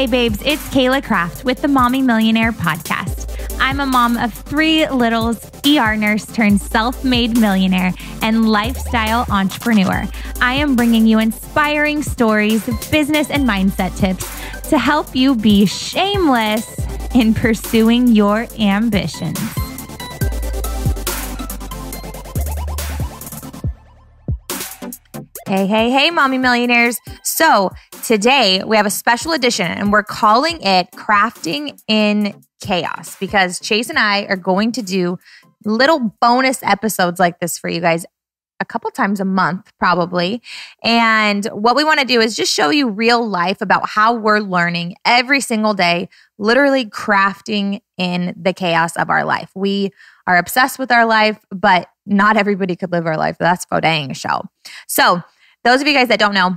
Hey, babes, it's Cayla Craft with the Mommy Millionaire podcast. I'm a mom of three littles, ER nurse turned self made millionaire, and lifestyle entrepreneur. I am bringing you inspiring stories, business, and mindset tips to help you be shameless in pursuing your ambitions. Hey, hey, hey, mommy millionaires. So today we have a special edition and we're calling it Crafting in Chaos because Chase and I are going to do little bonus episodes like this for you guys a couple times a month, probably. And what we want to do is just show you real life about how we're learning every single day, literally crafting in the chaos of our life. We are obsessed with our life, but not everybody could live our life. That's Bodang show. So, those of you guys that don't know,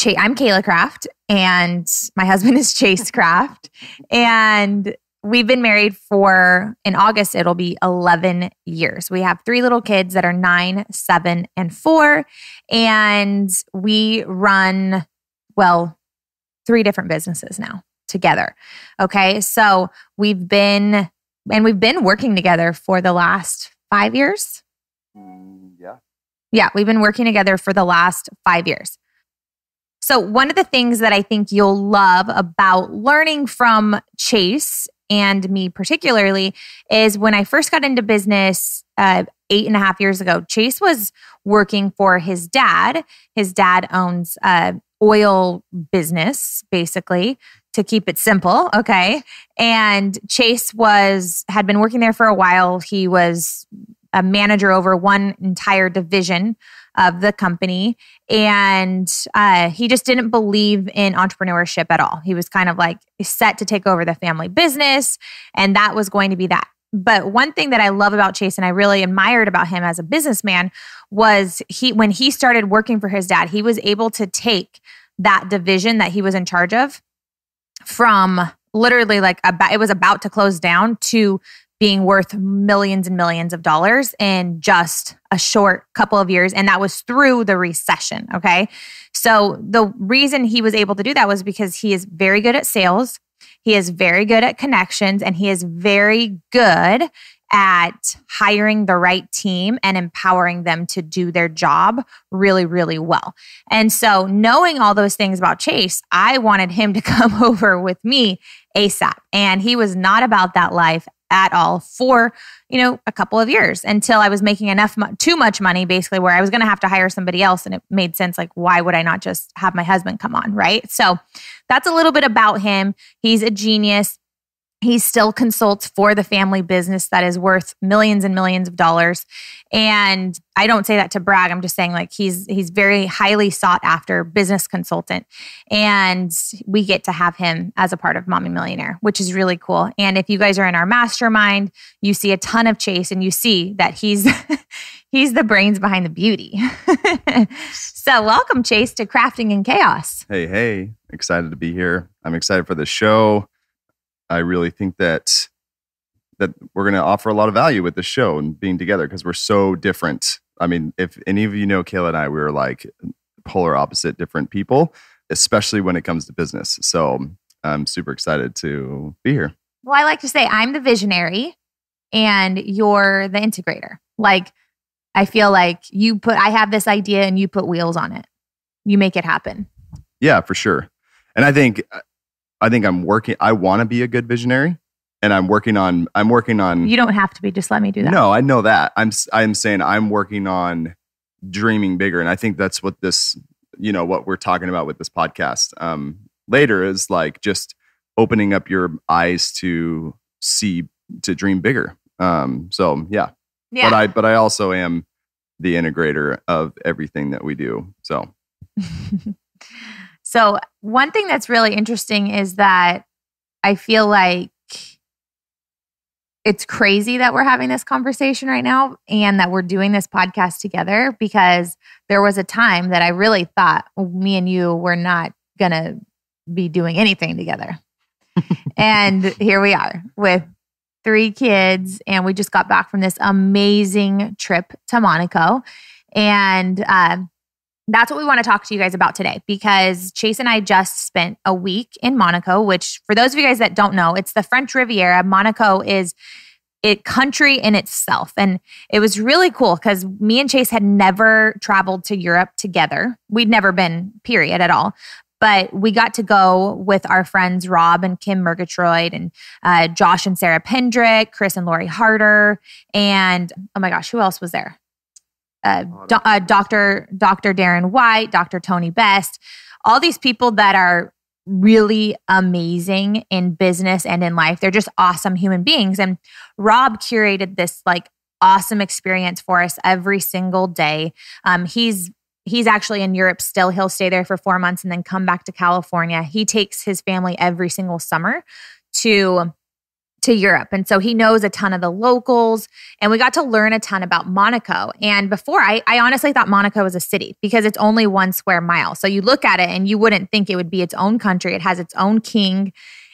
Ch- I'm Cayla Craft and my husband is Chase Craft. And we've been married for, in August, it'll be 11 years. We have three little kids that are nine, seven, and four. And we run, well, three different businesses now together. Okay. So we've been, and we've been working together for the last five years. Mm, yeah. Yeah, we've been working together for the last five years. So, one of the things that I think you'll love about learning from Chase and me particularly is when I first got into business uh, eight and a half years ago, Chase was working for his dad. His dad owns a oil business, basically, to keep it simple. Okay. And Chase was, had been working there for a while. He was a manager over one entire division of the company. And uh, he just didn't believe in entrepreneurship at all. He was kind of like set to take over the family business, and that was going to be that. But one thing that I love about Chase and I really admired about him as a businessman was he when he started working for his dad, he was able to take that division that he was in charge of from literally like about it was about to close down to being worth millions and millions of dollars in just a short couple of years. And that was through the recession. Okay. So the reason he was able to do that was because he is very good at sales, he is very good at connections, and he is very good at hiring the right team and empowering them to do their job really, really well. And so, knowing all those things about Chase, I wanted him to come over with me ASAP. And he was not about that life at all for you know a couple of years until i was making enough too much money basically where i was going to have to hire somebody else and it made sense like why would i not just have my husband come on right? So that's a little bit about him. He's a genius he still consults for the family business that is worth millions and millions of dollars. And I don't say that to brag. I'm just saying like he's he's very highly sought after business consultant. And we get to have him as a part of Mommy Millionaire, which is really cool. And if you guys are in our mastermind, you see a ton of Chase and you see that he's he's the brains behind the beauty. so welcome Chase to Crafting in Chaos. Hey, hey. Excited to be here. I'm excited for the show. I really think that that we're going to offer a lot of value with the show and being together because we're so different. I mean, if any of you know Cayla and I, we are like polar opposite different people, especially when it comes to business. So I'm super excited to be here. Well, I like to say I'm the visionary and you're the integrator. Like, I feel like you put, I have this idea and you put wheels on it. You make it happen. Yeah, for sure. And I think I think I'm working. I want to be a good visionary, and I'm working on. I'm working on. You don't have to be. Just let me do that. No, I know that. I'm. I'm saying I'm working on dreaming bigger, and I think that's what this. You know what we're talking about with this podcast. Um, later is like just opening up your eyes to see to dream bigger. Um, so yeah. Yeah. But I. But I also am the integrator of everything that we do. So. So, one thing that's really interesting is that I feel like it's crazy that we're having this conversation right now and that we're doing this podcast together because there was a time that I really thought me and you were not going to be doing anything together. and here we are with three kids, and we just got back from this amazing trip to Monaco. And uh, that's what we want to talk to you guys about today because Chase and I just spent a week in Monaco, which for those of you guys that don't know, it's the French Riviera. Monaco is a country in itself. And it was really cool because me and Chase had never traveled to Europe together. We'd never been, period, at all. But we got to go with our friends Rob and Kim Murgatroyd and uh, Josh and Sarah Pendrick, Chris and Lori Harder, and oh my gosh, who else was there? Uh, do, uh, Dr. Dr. Darren White, Dr. Tony Best, all these people that are really amazing in business and in life. They're just awesome human beings. And Rob curated this like awesome experience for us every single day. Um, he's he's actually in Europe still. He'll stay there for four months and then come back to California. He takes his family every single summer to to Europe. And so he knows a ton of the locals and we got to learn a ton about Monaco. And before I, I honestly thought Monaco was a city because it's only one square mile. So you look at it and you wouldn't think it would be its own country. It has its own king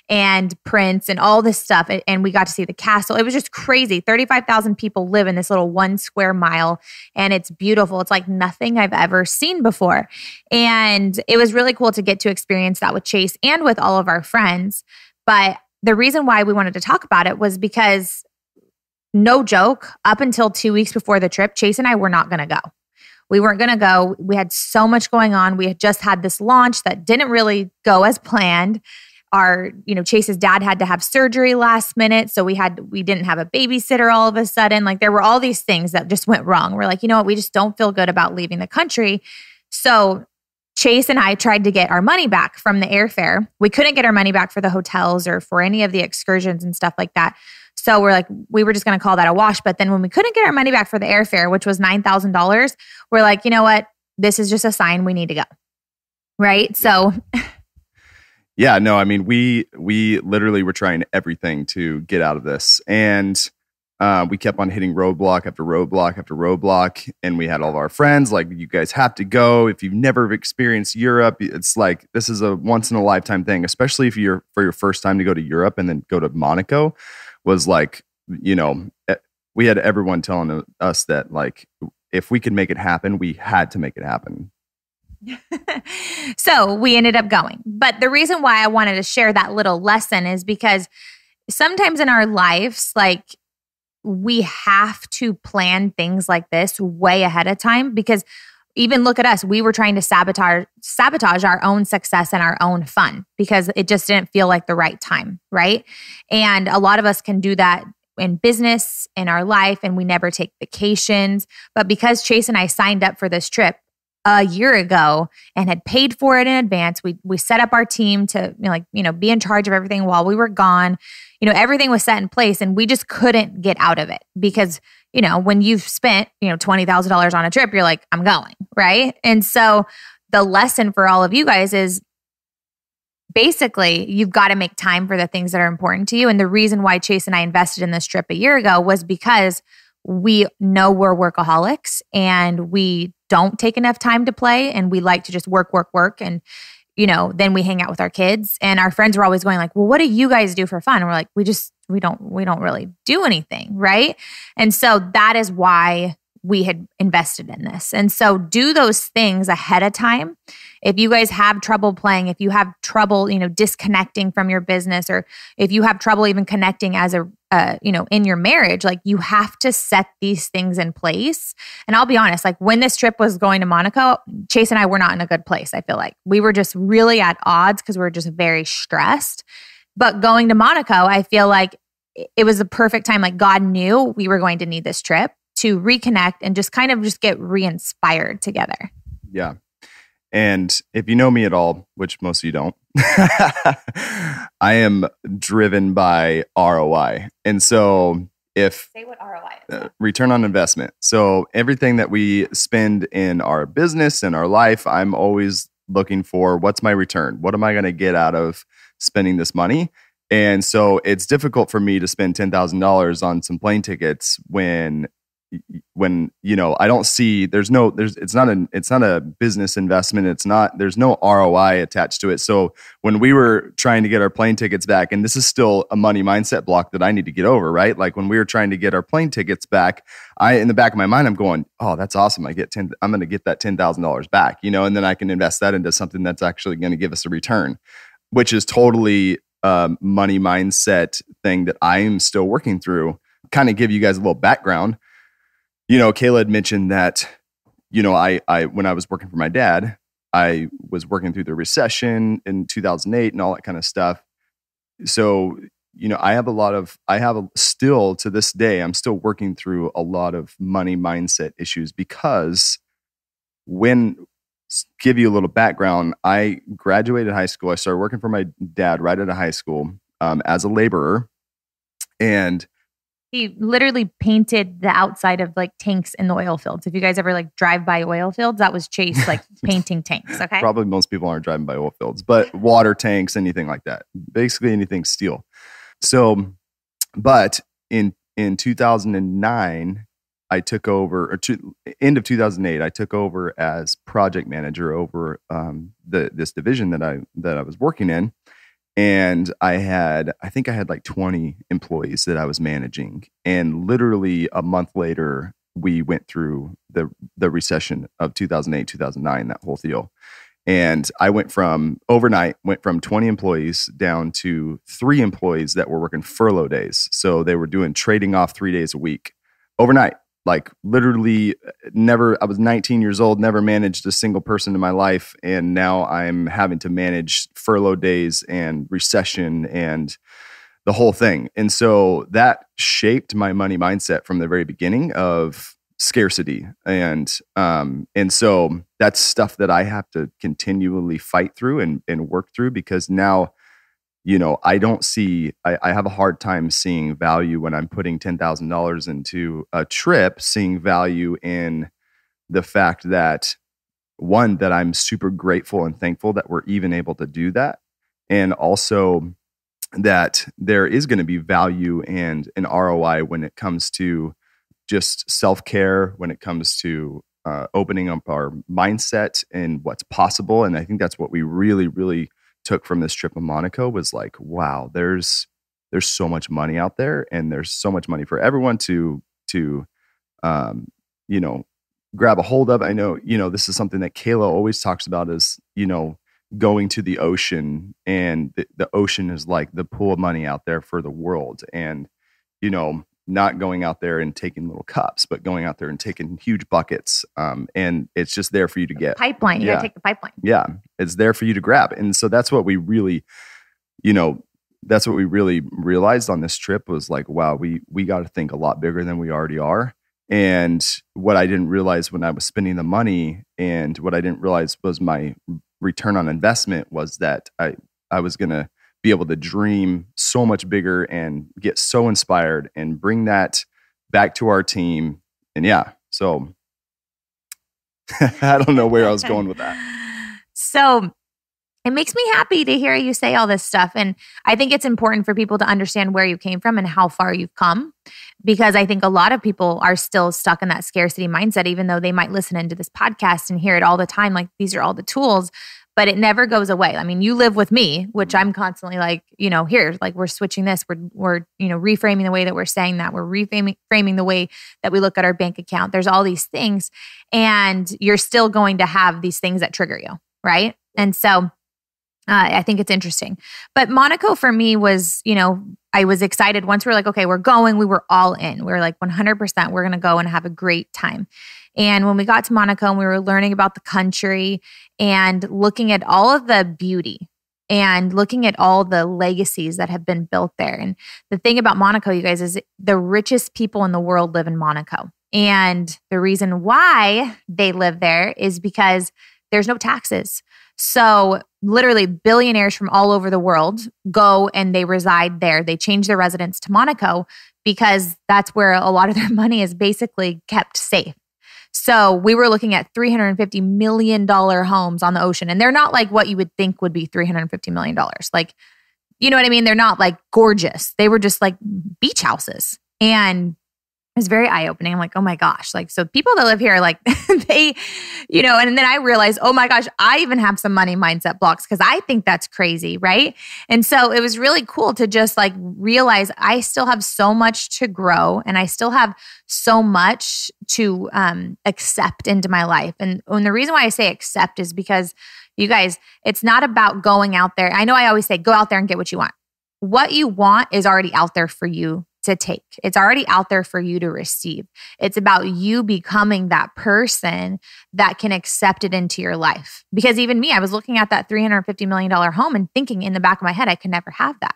and prince and all this stuff. And we got to see the castle. It was just crazy. 35,000 people live in this little one square mile and it's beautiful. It's like nothing I've ever seen before. And it was really cool to get to experience that with Chase and with all of our friends. But the reason why we wanted to talk about it was because no joke, up until two weeks before the trip, Chase and I were not going to go. We weren't going to go. We had so much going on. We had just had this launch that didn't really go as planned. Our, you know, Chase's dad had to have surgery last minute. So we had, we didn't have a babysitter all of a sudden. Like there were all these things that just went wrong. We're like, you know what? We just don't feel good about leaving the country. So Chase and I tried to get our money back from the airfare. We couldn't get our money back for the hotels or for any of the excursions and stuff like that. So we're like, we were just going to call that a wash. But then when we couldn't get our money back for the airfare, which was $9,000, we're like, you know what? This is just a sign we need to go. Right. So. yeah, no, I mean, we, we literally were trying everything to get out of this. And uh, we kept on hitting roadblock after roadblock after roadblock, and we had all of our friends like, "You guys have to go. If you've never experienced Europe, it's like this is a once in a lifetime thing. Especially if you're for your first time to go to Europe and then go to Monaco, was like, you know, we had everyone telling us that like if we could make it happen, we had to make it happen. so we ended up going, but the reason why I wanted to share that little lesson is because sometimes in our lives, like we have to plan things like this way ahead of time because even look at us we were trying to sabotage sabotage our own success and our own fun because it just didn't feel like the right time right? And a lot of us can do that in business in our life and we never take vacations. But because chase and i signed up for this trip a year ago and had paid for it in advance. We we set up our team to you know, like you know be in charge of everything while we were gone. You know everything was set in place, and we just couldn't get out of it because you know when you've spent you know twenty thousand dollars on a trip, you're like I'm going right. And so the lesson for all of you guys is basically you've got to make time for the things that are important to you. And the reason why Chase and I invested in this trip a year ago was because we know we're workaholics and we don't take enough time to play and we like to just work, work, work. And, you know, then we hang out with our kids and our friends were always going like, well, what do you guys do for fun? And we're like, we just, we don't, we don't really do anything. Right. And so that is why we had invested in this. And so do those things ahead of time. If you guys have trouble playing, if you have trouble, you know, disconnecting from your business or if you have trouble even connecting as a uh, you know, in your marriage, like you have to set these things in place. And I'll be honest, like when this trip was going to Monaco, Chase and I were not in a good place. I feel like we were just really at odds because we were just very stressed. But going to Monaco, I feel like it was a perfect time. Like God knew we were going to need this trip to reconnect and just kind of just get re-inspired together. Yeah. And if you know me at all, which most of you don't, I am driven by ROI. And so if say what ROI is. Uh, return on investment. So everything that we spend in our business and our life, I'm always looking for what's my return? What am I going to get out of spending this money? And so it's difficult for me to spend $10,000 on some plane tickets when when you know i don't see there's no there's it's not a it's not a business investment. It's not there's no roi attached to it. So when we were trying to get our plane tickets back and this is still a money mindset block that i need to get over right? Like when we were trying to get our plane tickets back i in the back of my mind i'm going oh that's awesome. I get 10 i'm going to get that $10000 back you know and then i can invest that into something that's actually going to give us a return which is totally a money mindset thing that i'm still working through. Kind of give you guys a little background you know, Cayla had mentioned that, you know, I, I, when I was working for my dad, I was working through the recession in 2008 and all that kind of stuff. So, you know, I have a lot of, I have a, still to this day, I'm still working through a lot of money mindset issues because when, give you a little background, I graduated high school. I started working for my dad right out of high school um, as a laborer. And he literally painted the outside of like tanks in the oil fields. If you guys ever like drive by oil fields, that was Chase like painting tanks. Okay. Probably most people aren't driving by oil fields, but water tanks, anything like that. Basically anything steel. So, but in in 2009, I took over, or to, end of 2008, I took over as project manager over um, the this division that I that I was working in, and I had I think I had like 20 employees that I was managing. And literally a month later we went through the the recession of 2008 2009 that whole deal. And I went from overnight went from 20 employees down to 3 employees that were working furlough days. So they were doing trading off 3 days a week overnight like literally never i was 19 years old never managed a single person in my life and now i'm having to manage furlough days and recession and the whole thing. And so that shaped my money mindset from the very beginning of scarcity. And um and so that's stuff that i have to continually fight through and and work through because now you know, I don't see, I, I, have a hard time seeing value when I'm putting $10,000 into a trip, seeing value in the fact that one, that I'm super grateful and thankful that we're even able to do that. And also that there is going to be value and an ROI when it comes to just self care, when it comes to uh, opening up our mindset and what's possible. And I think that's what we really, really took from this trip in Monaco was like, wow, there's there's so much money out there, and there's so much money for everyone to to um, you know grab a hold of. I know you know this is something that Cayla always talks about is you know going to the ocean, and the, the ocean is like the pool of money out there for the world, and you know not going out there and taking little cups, but going out there and taking huge buckets. Um, and it's just there for you to get. Pipeline. You yeah. gotta take the pipeline. Yeah. It's there for you to grab. And so that's what we really, you know, that's what we really realized on this trip was like, wow, we we got to think a lot bigger than we already are. And what I didn't realize when I was spending the money and what I didn't realize was my return on investment was that I I was gonna be able to dream so much bigger and get so inspired and bring that back to our team. And yeah, so I don't know where I was going with that. So it makes me happy to hear you say all this stuff. And I think it's important for people to understand where you came from and how far you've come. Because I think a lot of people are still stuck in that scarcity mindset, even though they might listen into this podcast and hear it all the time. Like these are all the tools but it never goes away. I mean, you live with me, which mm-hmm. I'm constantly like, you know, here, like we're switching this, we're we're you know reframing the way that we're saying that, we're reframing framing the way that we look at our bank account. There's all these things, and you're still going to have these things that trigger you, right? And so. Uh, I think it's interesting. But Monaco for me was, you know, I was excited once we are like, okay, we're going. We were all in. We were like 100%, we're going to go and have a great time. And when we got to Monaco and we were learning about the country and looking at all of the beauty and looking at all the legacies that have been built there. And the thing about Monaco, you guys, is the richest people in the world live in Monaco. And the reason why they live there is because there's no taxes. So, literally, billionaires from all over the world go and they reside there. They change their residence to Monaco because that's where a lot of their money is basically kept safe. So we were looking at $350 million homes on the ocean. And they're not like what you would think would be $350 million. Like, you know what I mean? They're not like gorgeous. They were just like beach houses. And was very eye opening. I'm like, oh my gosh. Like, so people that live here, like, they, you know, and then I realized, oh my gosh, I even have some money mindset blocks because I think that's crazy. Right. And so it was really cool to just like realize I still have so much to grow and I still have so much to um, accept into my life. And, and the reason why I say accept is because you guys, it's not about going out there. I know I always say, go out there and get what you want. What you want is already out there for you to take. It's already out there for you to receive. It's about you becoming that person that can accept it into your life. Because even me, I was looking at that $350 million home and thinking in the back of my head, I could never have that.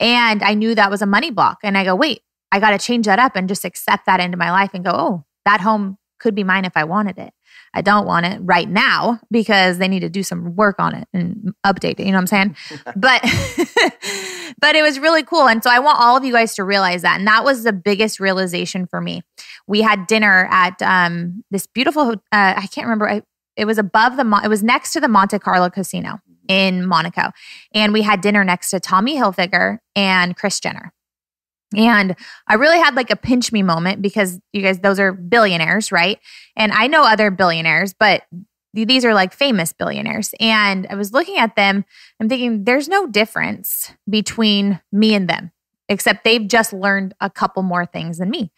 And I knew that was a money block. And I go, wait, I got to change that up and just accept that into my life and go, oh, that home could be mine if I wanted it. I don't want it right now because they need to do some work on it and update it. You know what I'm saying? but but it was really cool. And so I want all of you guys to realize that. And that was the biggest realization for me. We had dinner at um, this beautiful, uh, I can't remember, I, it was above the, it was next to the Monte Carlo Casino in Monaco. And we had dinner next to Tommy Hilfiger and Kris Jenner. And I really had like a pinch me moment because you guys, those are billionaires, right? And I know other billionaires, but these are like famous billionaires. And I was looking at them, I'm thinking, there's no difference between me and them, except they've just learned a couple more things than me.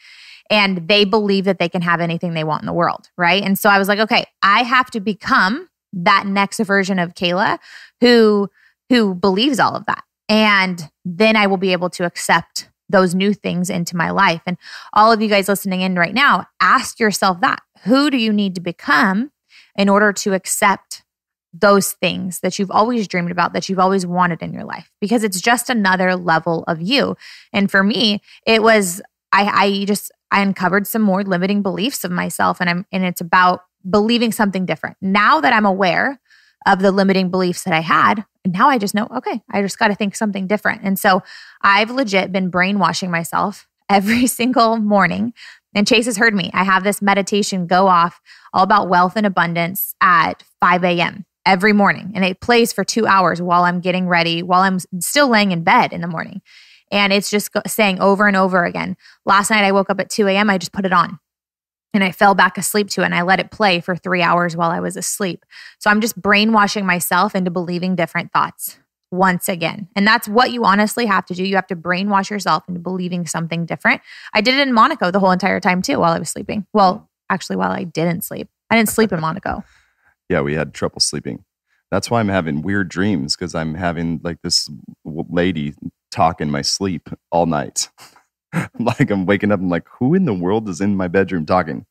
And they believe that they can have anything they want in the world, right? And so I was like, okay, I have to become that next version of Cayla who who believes all of that. And then I will be able to accept those new things into my life. And all of you guys listening in right now, ask yourself that. Who do you need to become in order to accept those things that you've always dreamed about, that you've always wanted in your life? Because it's just another level of you. And for me, it was, I, I just, I uncovered some more limiting beliefs of myself and I'm, and it's about believing something different. Now that I'm aware of the limiting beliefs that I had, And now I just know, okay, I just got to think something different. And so I've legit been brainwashing myself every single morning. And Chase has heard me. I have this meditation go off all about wealth and abundance at 5 a.m. every morning. And it plays for two hours while I'm getting ready, while I'm still laying in bed in the morning. And it's just saying over and over again. Last night I woke up at 2 a.m. I just put it on and I fell back asleep to it and I let it play for three hours while I was asleep. So I'm just brainwashing myself into believing different thoughts once again. And that's what you honestly have to do. You have to brainwash yourself into believing something different. I did it in Monaco the whole entire time too while I was sleeping. Well, actually, while I didn't sleep, I didn't sleep in Monaco. yeah, we had trouble sleeping. That's why I'm having weird dreams because I'm having like this lady talk in my sleep all night. like I'm waking up, I'm like, who in the world is in my bedroom talking?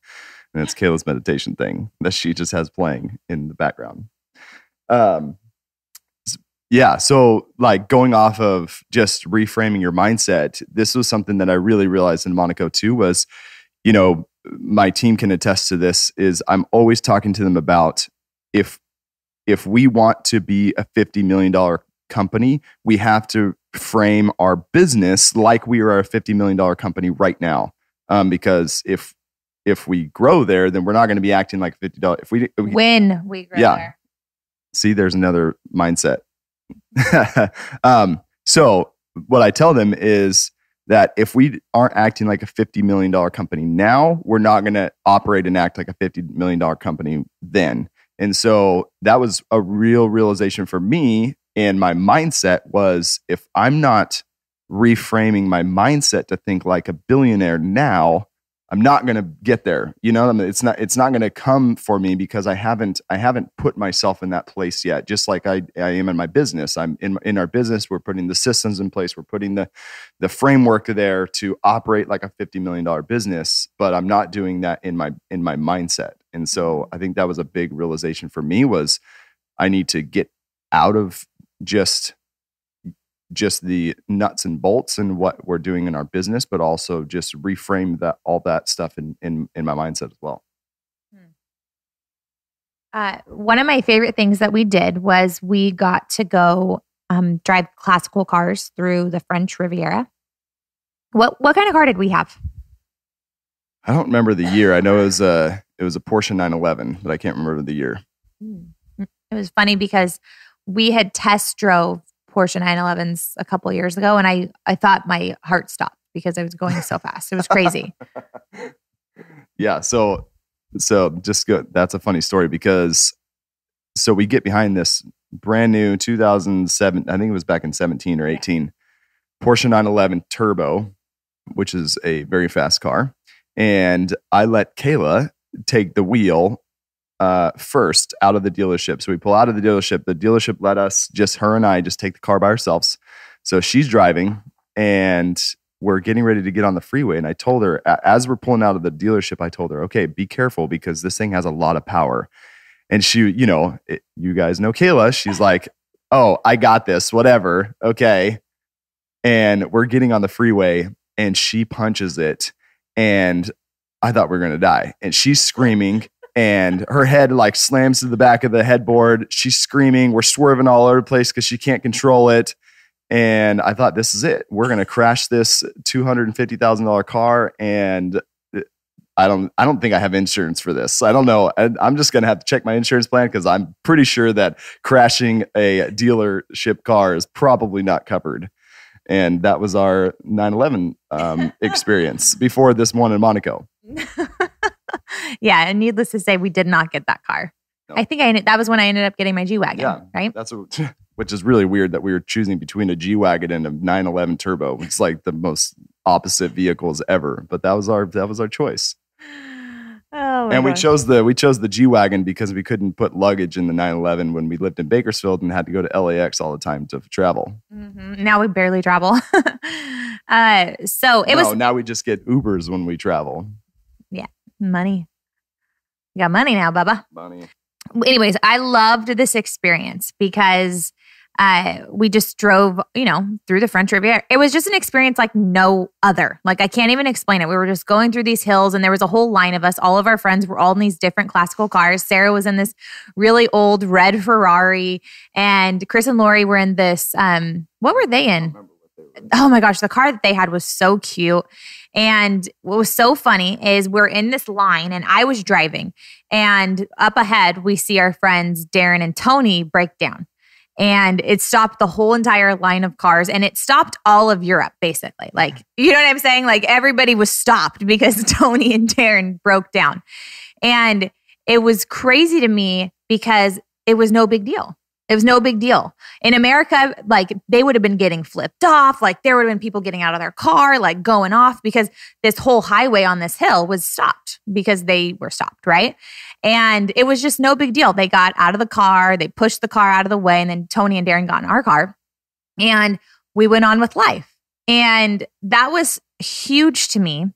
And it's Cayla's meditation thing that she just has playing in the background. Um, yeah. So, like going off of just reframing your mindset, this was something that I really realized in Monaco too. Was you know my team can attest to this. Is I'm always talking to them about if if we want to be a fifty million dollar company, we have to frame our business like we are a $50 million company right now. Um, because if if we grow there, then we're not going to be acting like fifty dollars. If we, we when we grow yeah. there, see, there's another mindset. um, so what I tell them is that if we aren't acting like a fifty million dollar company now, we're not going to operate and act like a fifty million dollar company then. And so that was a real realization for me and my mindset was if I'm not reframing my mindset to think like a billionaire now, I'm not going to get there. You know, I mean, it's not it's not going to come for me because I haven't I haven't put myself in that place yet. Just like I I am in my business. I'm in in our business. We're putting the systems in place. We're putting the the framework there to operate like a fifty million dollar business. But I'm not doing that in my in my mindset. And so mm-hmm. I think that was a big realization for me was I need to get out of just just the nuts and bolts and what we're doing in our business, but also just reframe that all that stuff in in, in my mindset as well. Hmm. Uh, one of my favorite things that we did was we got to go um, drive classical cars through the French Riviera. What what kind of car did we have? I don't remember the year. I know it was a it was a Porsche 911, but I can't remember the year. Hmm. It was funny because we had test drove Porsche 911s a couple years ago, and I I thought my heart stopped because I was going so fast. It was crazy. yeah. So, so just go. That's a funny story because, so we get behind this brand new 2007. I think it was back in 17 or 18 Porsche 911 Turbo, which is a very fast car, and I let Cayla take the wheel uh, first out of the dealership. So we pull out of the dealership. The dealership let us just her and I just take the car by ourselves. So she's driving, and we're getting ready to get on the freeway. And I told her, as we're pulling out of the dealership, I told her, okay, be careful because this thing has a lot of power. And she, you know, it, you guys know Cayla. She's like, oh, I got this, whatever. Okay. And we're getting on the freeway and she punches it. And I thought we are going to die. And she's screaming and her head like slams to the back of the headboard. She's screaming. We're swerving all over the place because she can't control it. And I thought, this is it. We're going to crash this $250,000 car. And I don't, I don't think I have insurance for this. I don't know. I, I'm just going to have to check my insurance plan because I'm pretty sure that crashing a dealership car is probably not covered. And that was our 9/11 um, experience before this one in Monaco. yeah, and needless to say, we did not get that car. No. I think I ended, that was when I ended up getting my G wagon. Yeah. Right. That's what, which is really weird that we were choosing between a G wagon and a 911 turbo. It's like the most opposite vehicles ever, but that was our that was our choice. Oh, and we gosh. chose the we chose the G wagon because we couldn't put luggage in the 911 when we lived in Bakersfield and had to go to LAX all the time to travel. Mhm. Now we barely travel. uh, so it no, was now we just get Ubers when we travel. Money. You got money now, Bubba. Money. anyways, I loved this experience because uh, we just drove, you know, through the French Riviera. It was just an experience like no other. Like I can't even explain it. We were just going through these hills, and there was a whole line of us. All of our friends were all in these different classical cars. Sarah was in this really old red Ferrari, and Chris and Lori were in this. Um, what were they in? Oh my gosh, the car that they had was so cute. And what was so funny is we're in this line and I was driving, and up ahead, we see our friends Darren and Tony break down. And it stopped the whole entire line of cars and it stopped all of Europe, basically. Like, mm-hmm. you know what I'm saying? Like, everybody was stopped because Tony and Darren broke down. And it was crazy to me because it was no big deal. It was no big deal. In America, like they would have been getting flipped off. Like there would have been people getting out of their car, like going off because this whole highway on this hill was stopped because they were stopped, right? And it was just no big deal. They got out of the car, they pushed the car out of the way, and then Tony and Darren got in our car and we went on with life. And that was huge to me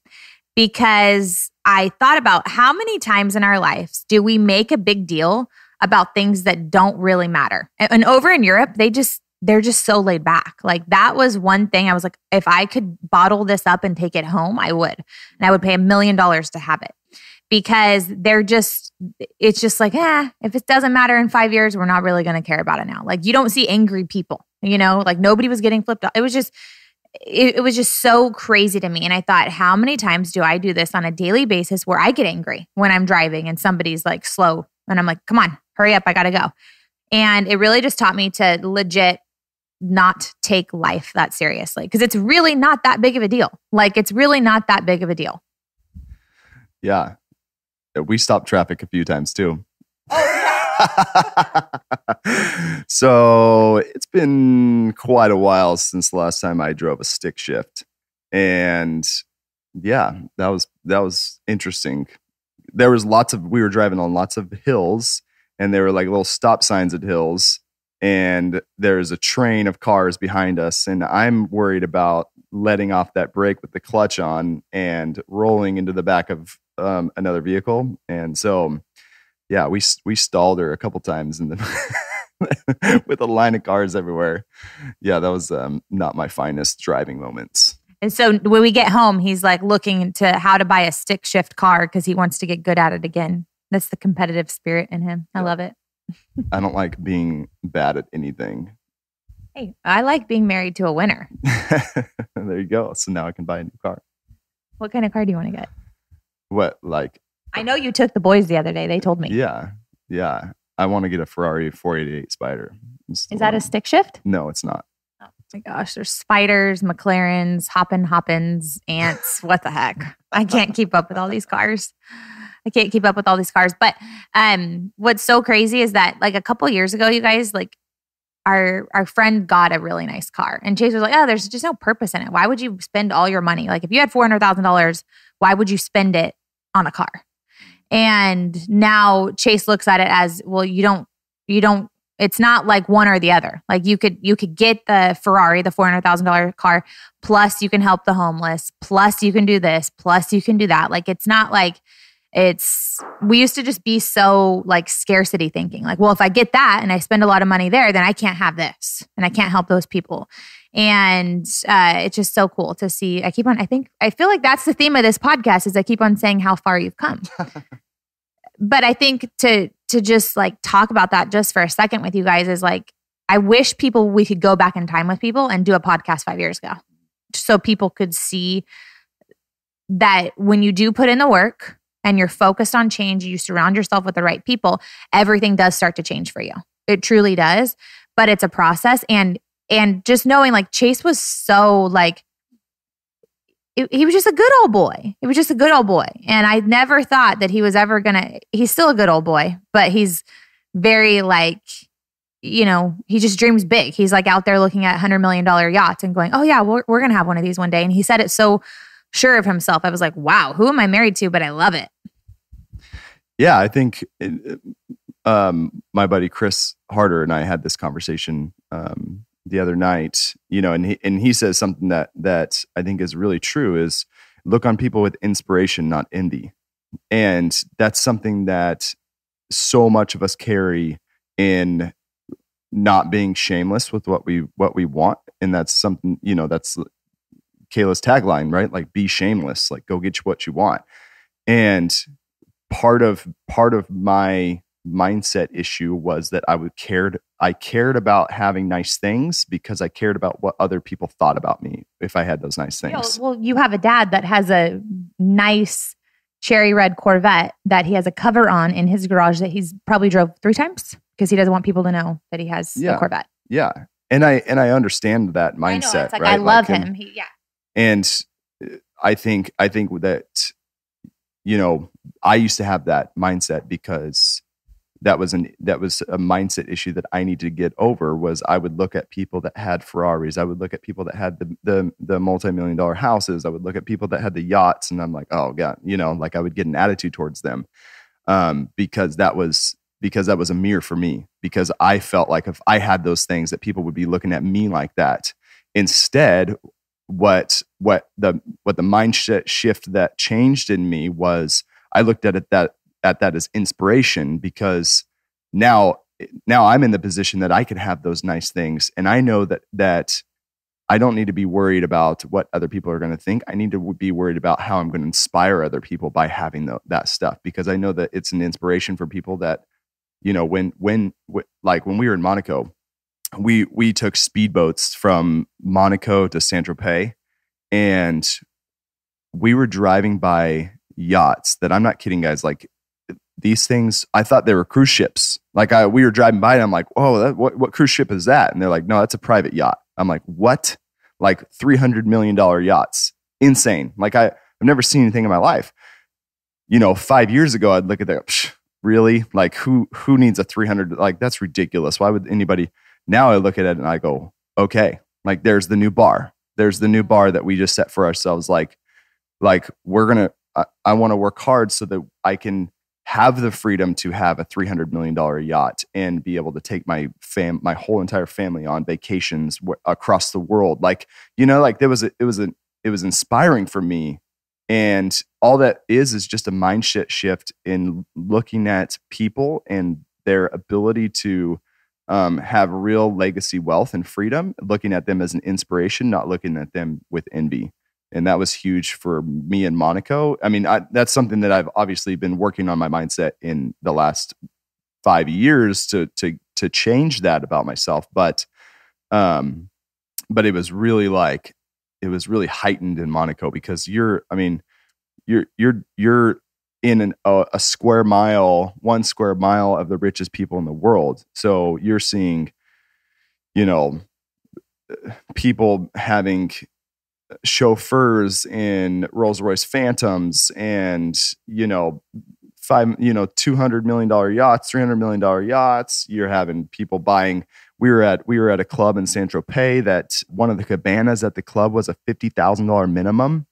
because I thought about how many times in our lives do we make a big deal about things that don't really matter. And, and over in Europe, they just they're just so laid back. Like that was one thing I was like if I could bottle this up and take it home, I would. And I would pay a million dollars to have it. Because they're just it's just like, eh, if it doesn't matter in 5 years, we're not really going to care about it now. Like you don't see angry people, you know? Like nobody was getting flipped off. It was just it, it was just so crazy to me. And I thought, how many times do I do this on a daily basis where I get angry when I'm driving and somebody's like slow and I'm like, come on, hurry up, I gotta go. And it really just taught me to legit not take life that seriously because it's really not that big of a deal. Like, it's really not that big of a deal. Yeah. We stopped traffic a few times too. so it's been quite a while since the last time I drove a stick shift. And yeah, that was that was interesting. There was lots of we were driving on lots of hills and there were like little stop signs at hills and there's a train of cars behind us and I'm worried about letting off that brake with the clutch on and rolling into the back of um, another vehicle. And so yeah, we we stalled her a couple times in the with a line of cars everywhere. Yeah, that was um, not my finest driving moments. And so when we get home, he's like looking into how to buy a stick shift car because he wants to get good at it again. That's the competitive spirit in him. I Yeah. love it. I don't like being bad at anything. Hey, I like being married to a winner. there you go. So now I can buy a new car. What kind of car do you want to get? What like? I know you took the boys the other day. They told me. Yeah, yeah. I want to get a Ferrari 488 Spider. Is that a stick shift? No, it's not. My gosh, there's spiders, McLarens, hoppin' hoppins, ants. what the heck? I can't keep up with all these cars. I can't keep up with all these cars. But um, what's so crazy is that like a couple years ago, you guys, like our our friend got a really nice car, and Chase was like, "Oh, there's just no purpose in it. Why would you spend all your money? Like if you had four hundred thousand dollars, why would you spend it on a car?" And now Chase looks at it as, "Well, you don't you don't it's not like one or the other. Like you could you could get the Ferrari, the four hundred thousand dollar car, plus you can help the homeless, plus you can do this, plus you can do that. Like it's not like it's we used to just be so like scarcity thinking. Like, well, if I get that and I spend a lot of money there, then I can't have this and I can't help those people. And uh, it's just so cool to see. I keep on. I think I feel like that's the theme of this podcast is I keep on saying how far you've come. but I think to to just like talk about that just for a second with you guys is like I wish people we could go back in time with people and do a podcast 5 years ago so people could see that when you do put in the work and you're focused on change, you surround yourself with the right people, everything does start to change for you. It truly does, but it's a process and and just knowing like Chase was so like he was just a good old boy. He was just a good old boy. And I never thought that he was ever going to, he's still a good old boy, but he's very like, you know, he just dreams big. He's like out there looking at $100 million yachts and going, oh, yeah, we're, we're going to have one of these one day. And he said it so sure of himself. I was like, wow, who am I married to? But I love it. Yeah, I think um, my buddy Chris Harder and I had this conversation um, the other night, you know, and he and he says something that that I think is really true is look on people with inspiration, not envy. And that's something that so much of us carry in not being shameless with what we what we want. And that's something, you know, that's Cayla's tagline, right? Like be shameless, like go get you what you want. And part of part of my mindset issue was that I would cared I cared about having nice things because I cared about what other people thought about me if I had those nice things. You know, well, you have a dad that has a nice cherry red Corvette that he has a cover on in his garage that he's probably drove three times because he doesn't want people to know that he has yeah. a Corvette. Yeah. And I and I understand that mindset. I know, like, right? I love like him. He, yeah. And uh, I think I think that you know, I used to have that mindset because that was an that was a mindset issue that I needed to get over was I would look at people that had Ferraris, I would look at people that had the the the multi-million dollar houses, I would look at people that had the yachts and I'm like, "Oh god, you know, like I would get an attitude towards them." Um, because that was because that was a mirror for me because I felt like if I had those things that people would be looking at me like that. Instead, what what the what the mindset shift that changed in me was I looked at it that at that as inspiration because now now I'm in the position that I can have those nice things and I know that that I don't need to be worried about what other people are going to think. I need to be worried about how I'm going to inspire other people by having the, that stuff because I know that it's an inspiration for people that you know when when like when we were in Monaco we we took speedboats from Monaco to Saint Tropez and we were driving by yachts that I'm not kidding guys like these things, I thought they were cruise ships. Like I, we were driving by and I'm like, oh, that, what, what cruise ship is that? And they're like, no, that's a private yacht. I'm like, what? Like $300 million yachts. Insane. Like I, I've never seen anything in my life. You know, five years ago, I'd look at that. Psh, really? Like who, who needs a 300? Like that's ridiculous. Why would anybody? Now I look at it and I go, okay, like there's the new bar. There's the new bar that we just set for ourselves. Like, like we're going to, I, I want to work hard so that I can have the freedom to have a $300 million yacht and be able to take my fam my whole entire family on vacations w- across the world. Like you know like there was a, it was a it was inspiring for me. And all that is is just a mindset shift in looking at people and their ability to um, have real legacy wealth and freedom looking at them as an inspiration not looking at them with envy and that was huge for me in Monaco. I mean, I, that's something that I've obviously been working on my mindset in the last five years to to to change that about myself. But, um, but it was really like it was really heightened in Monaco because you're, I mean, you're you're you're in an, a, a square mile, one square mile of the richest people in the world. So you're seeing, you know, people having chauffeurs in Rolls Royce Phantoms and, you know, five, you know, $200 million yachts, $300 million yachts. You're having people buying. We were at we were at a club in San Tropez that one of the cabanas at the club was a fifty thousand dollar minimum.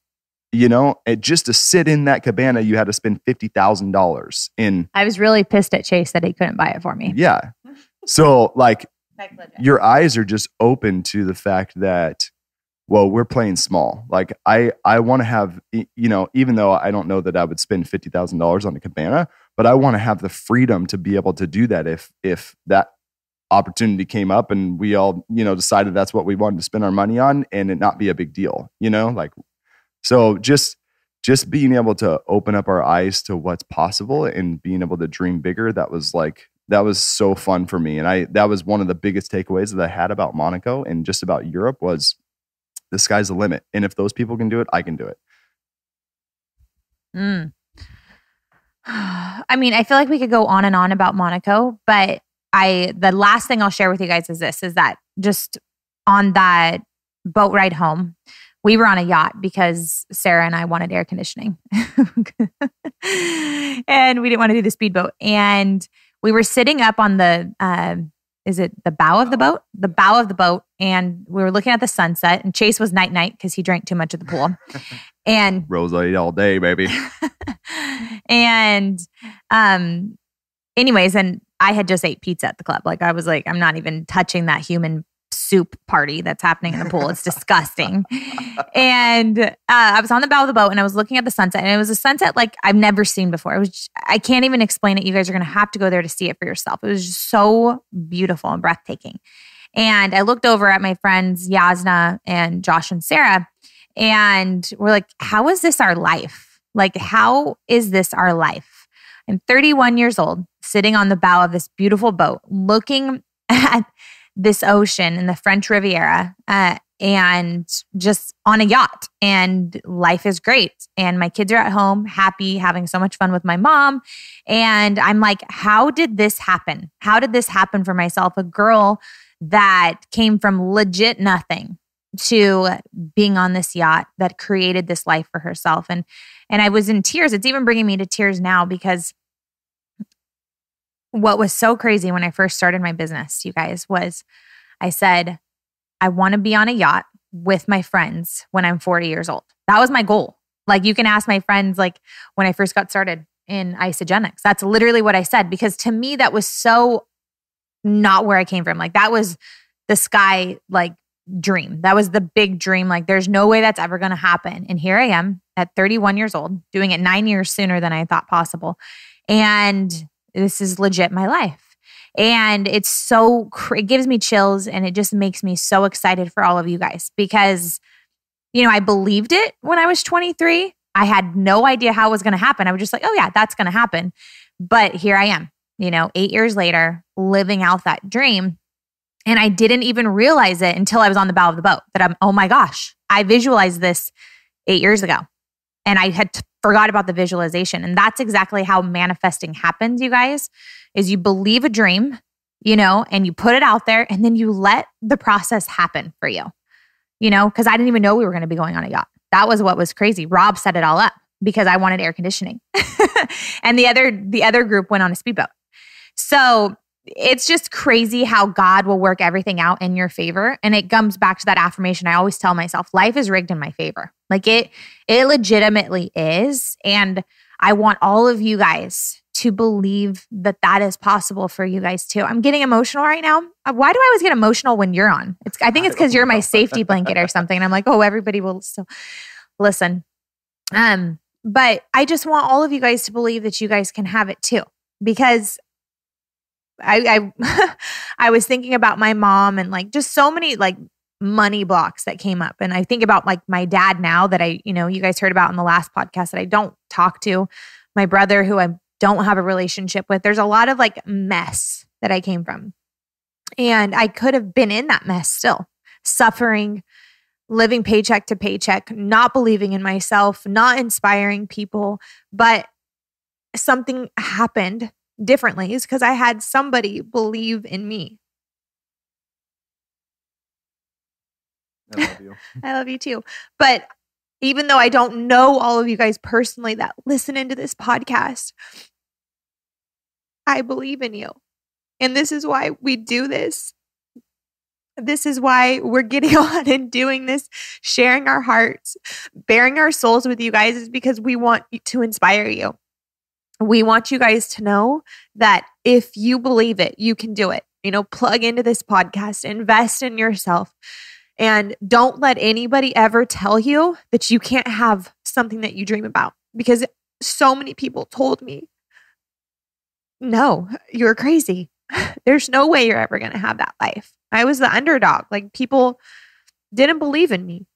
You know, and just to sit in that cabana, you had to spend fifty thousand dollars in. I was really pissed at Chase that he couldn't buy it for me. Yeah. So like your eyes are just open to the fact that well we're playing small. Like i i want to have you know even though i don't know that i would spend $50000 on a cabana but i want to have the freedom to be able to do that if if that opportunity came up and we all you know decided that's what we wanted to spend our money on and it not be a big deal you know? Like so just just being able to open up our eyes to what's possible and being able to dream bigger that was like that was so fun for me. And i that was one of the biggest takeaways that i had about monaco and just about europe was the sky's the limit and if those people can do it i can do it mm. i mean i feel like we could go on and on about monaco but i the last thing i'll share with you guys is this is that just on that boat ride home we were on a yacht because Sarah and I wanted air conditioning. and we didn't want to do the speedboat. And we were sitting up on the uh, is it the bow of the boat? The bow of the boat, and we were looking at the sunset. And Chase was night night because he drank too much at the pool. and Rose all day, baby. and um, anyways, and I had just ate pizza at the club. Like I was like, I'm not even touching that human soup party that's happening in the pool. It's disgusting. and uh, I was on the bow of the boat and I was looking at the sunset, and it was a sunset like I've never seen before. It was just, I can't even explain it. You guys are going to have to go there to see it for yourself. It was just so beautiful and breathtaking. And I looked over at my friends Yasna and Josh and Sarah, and we're like, "How is this our life? Like, how is this our life?" I'm 31 years old, sitting on the bow of this beautiful boat, looking at this ocean in the French Riviera uh, and just on a yacht. And life is great. And my kids are at home, happy, having so much fun with my mom. And I'm like, how did this happen? How did this happen for myself? A girl that came from legit nothing to being on this yacht that created this life for herself and and I was in tears it's even bringing me to tears now because what was so crazy when I first started my business, you guys, was I said, I want to be on a yacht with my friends when I'm 40 years old. That was my goal. Like you can ask my friends, like when I first got started in Isagenix. That's literally what I said because to me, that was so not where I came from. Like that was the sky, like dream. That was the big dream. Like there's no way that's ever going to happen. And here I am at 31 years old, doing it nine years sooner than I thought possible. And this is legit my life. And it's so, it gives me chills and it just makes me so excited for all of you guys because, you know, I believed it when I was 23. I had no idea how it was going to happen. I was just like, oh, yeah, that's going to happen. But here I am, you know, eight years later, living out that dream. And I didn't even realize it until I was on the bow of the boat that I'm, oh my gosh, I visualized this eight years ago. And I had forgot about the visualization. And that's exactly how manifesting happens, you guys, is you believe a dream, you know, and you put it out there and then you let the process happen for you. You know, because I didn't even know we were going to be going on a yacht. That was what was crazy. Rob set it all up because I wanted air conditioning. and the other the other group went on a speedboat. So it's just crazy how God will work everything out in your favor. And it comes back to that affirmation I always tell myself life is rigged in my favor. Like it, it legitimately is. And I want all of you guys to believe that that is possible for you guys too. I'm getting emotional right now. Uh, why do I always get emotional when you're on? It's, I think it's because you're my safety blanket or something. And I'm like, oh, everybody will still listen. Um, but I just want all of you guys to believe that you guys can have it too, because I I, I was thinking about my mom and like just so many like money blocks that came up. And I think about like my dad now that I, you know, you guys heard about in the last podcast that I don't talk to, my brother who I don't have a relationship with. There's a lot of like mess that I came from. And I could have been in that mess still, suffering, living paycheck to paycheck, not believing in myself, not inspiring people. But something happened differently is because I had somebody believe in me. I love you. I love you too. But even though I don't know all of you guys personally that listen into this podcast, I believe in you. And this is why we do this. This is why we're getting on and doing this, sharing our hearts, bearing our souls with you guys, is because we want to inspire you. We want you guys to know that if you believe it, you can do it. You know, plug into this podcast, invest in yourself, and don't let anybody ever tell you that you can't have something that you dream about because so many people told me, no, you're crazy. There's no way you're ever going to have that life. I was the underdog. Like people didn't believe in me.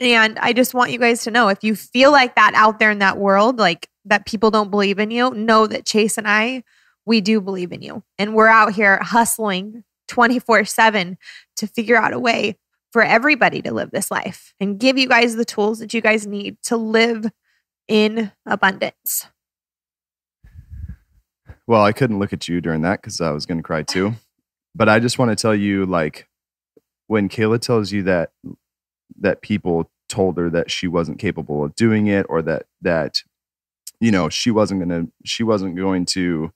And I just want you guys to know if you feel like that out there in that world, like that people don't believe in you, know that Chase and I, we do believe in you. And we're out here hustling 24 7 to figure out a way for everybody to live this life and give you guys the tools that you guys need to live in abundance. Well, I couldn't look at you during that because I was going to cry too. But I just want to tell you, like, when Cayla tells you that that people told her that she wasn't capable of doing it, or that that you know she wasn't gonna she wasn't going to,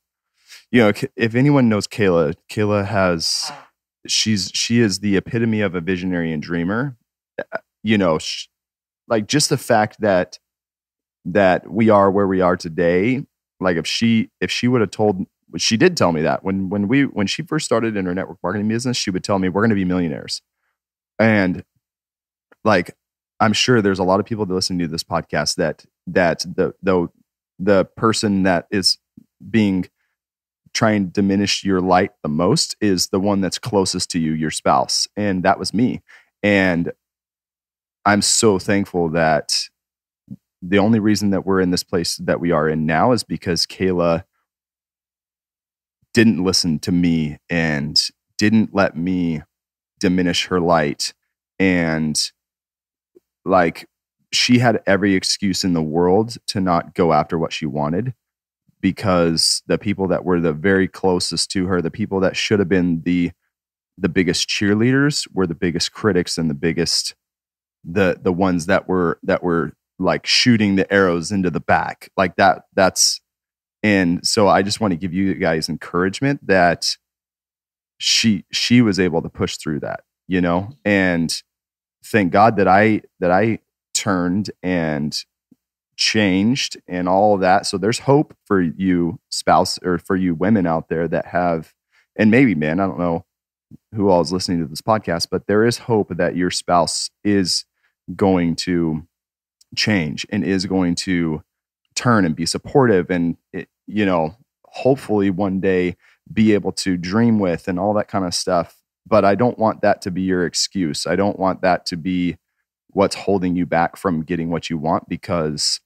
you know, if anyone knows Cayla, Cayla has she's she is the epitome of a visionary and dreamer. Uh, you know, sh- like just the fact that that we are where we are today like if she if she would have told she did tell me that when when we when she first started in her network marketing business she would tell me we're going to be millionaires and like i'm sure there's a lot of people that listen to this podcast that that the the the person that is being trying to diminish your light the most is the one that's closest to you your spouse and that was me. And i'm so thankful that the only reason that we're in this place that we are in now is because Cayla didn't listen to me and didn't let me diminish her light. And like she had every excuse in the world to not go after what she wanted because the people that were the very closest to her the people that should have been the the biggest cheerleaders were the biggest critics and the biggest the the ones that were that were like shooting the arrows into the back. Like that that's and so i just want to give you guys encouragement that she she was able to push through that you know? And thank god that i that i turned and changed and all of that. So there's hope for you spouse or for you women out there that have and maybe men i don't know who all is listening to this podcast but there is hope that your spouse is going to change and is going to turn and be supportive and it, you know hopefully one day be able to dream with and all that kind of stuff. But i don't want that to be your excuse. I don't want that to be what's holding you back from getting what you want because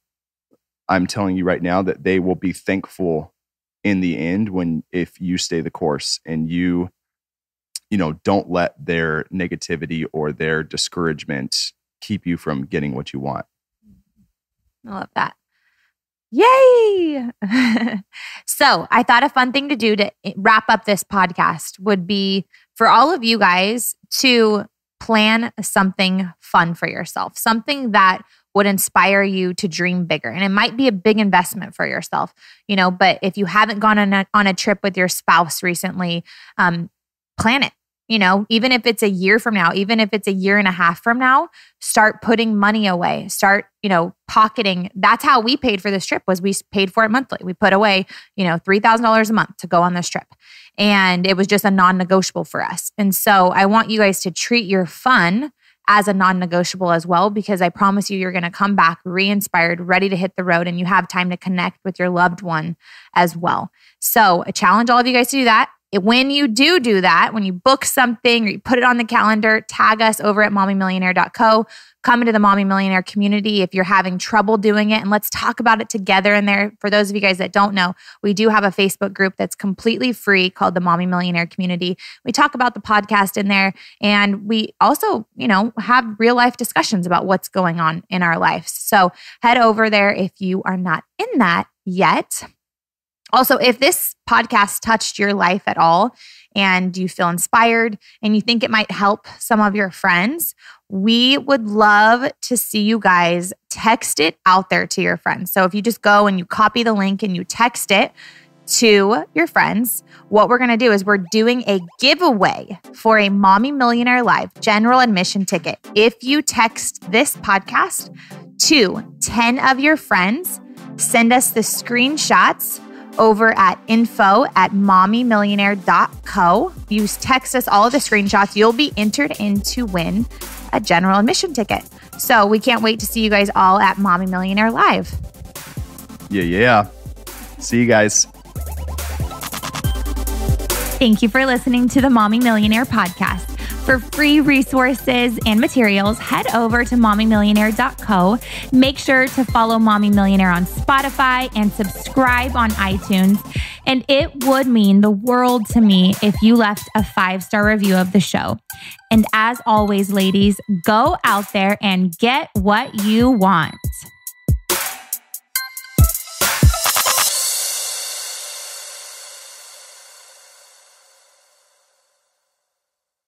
i'm telling you right now that they will be thankful in the end when if you stay the course and you you know don't let their negativity or their discouragement keep you from getting what you want I love that. Yay! so, I thought a fun thing to do to wrap up this podcast would be for all of you guys to plan something fun for yourself, something that would inspire you to dream bigger. And it might be a big investment for yourself, you know, but if you haven't gone on a, on a trip with your spouse recently, um, plan it you know, even if it's a year from now, even if it's a year and a half from now, start putting money away. Start, you know, pocketing. That's how we paid for this trip was we paid for it monthly. We put away, you know, $3,000 a month to go on this trip. And it was just a non-negotiable for us. And so I want you guys to treat your fun as a non negotiable as well, because I promise you, you're going to come back re inspired, ready to hit the road, and you have time to connect with your loved one as well. So I challenge all of you guys to do that when you do do that, when you book something or you put it on the calendar, tag us over at mommymillionaire.co. Come into the Mommy Millionaire community if you're having trouble doing it, and let's talk about it together in there. For those of you guys that don't know, we do have a Facebook group that's completely free called the Mommy Millionaire Community. We talk about the podcast in there, and we also, you know, have real life discussions about what's going on in our lives. So head over there if you are not in that yet. Also, if this podcast touched your life at all and you feel inspired and you think it might help some of your friends, we would love to see you guys text it out there to your friends. So if you just go and you copy the link and you text it, to your friends, what we're going to do is we're doing a giveaway for a Mommy Millionaire Live general admission ticket. If you text this podcast to 10 of your friends, send us the screenshots over at info at mommymillionaire.co. You text us all of the screenshots, you'll be entered in to win a general admission ticket. So we can't wait to see you guys all at Mommy Millionaire Live. Yeah, yeah. See you guys. Thank you for listening to the Mommy Millionaire podcast. For free resources and materials, head over to mommymillionaire.co. Make sure to follow Mommy Millionaire on Spotify and subscribe on iTunes. And it would mean the world to me if you left a five star review of the show. And as always, ladies, go out there and get what you want.